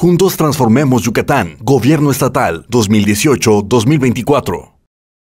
Juntos transformemos Yucatán. Gobierno Estatal 2018-2024.